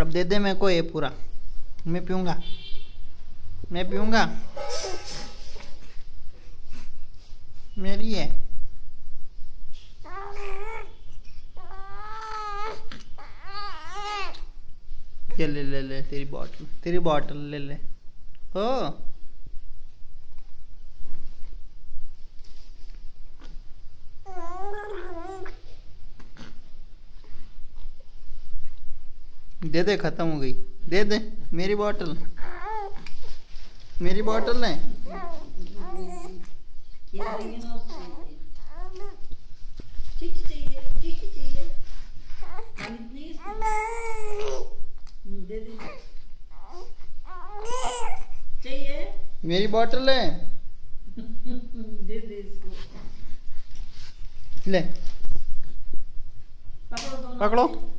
अब दे दे मेरे को ये पूरा। मैं पीऊँगा। मैं पीऊँगा। मेरी है। ये ले ले ले, तेरी बॉटल तेरी बॉटल ले ले। ओ। दे दे, खत्म हो गई। दे दे, मेरी बॉटल मेरी बॉटल है। मेरी बॉटल है। दे दे इसको ले। पकड़ो।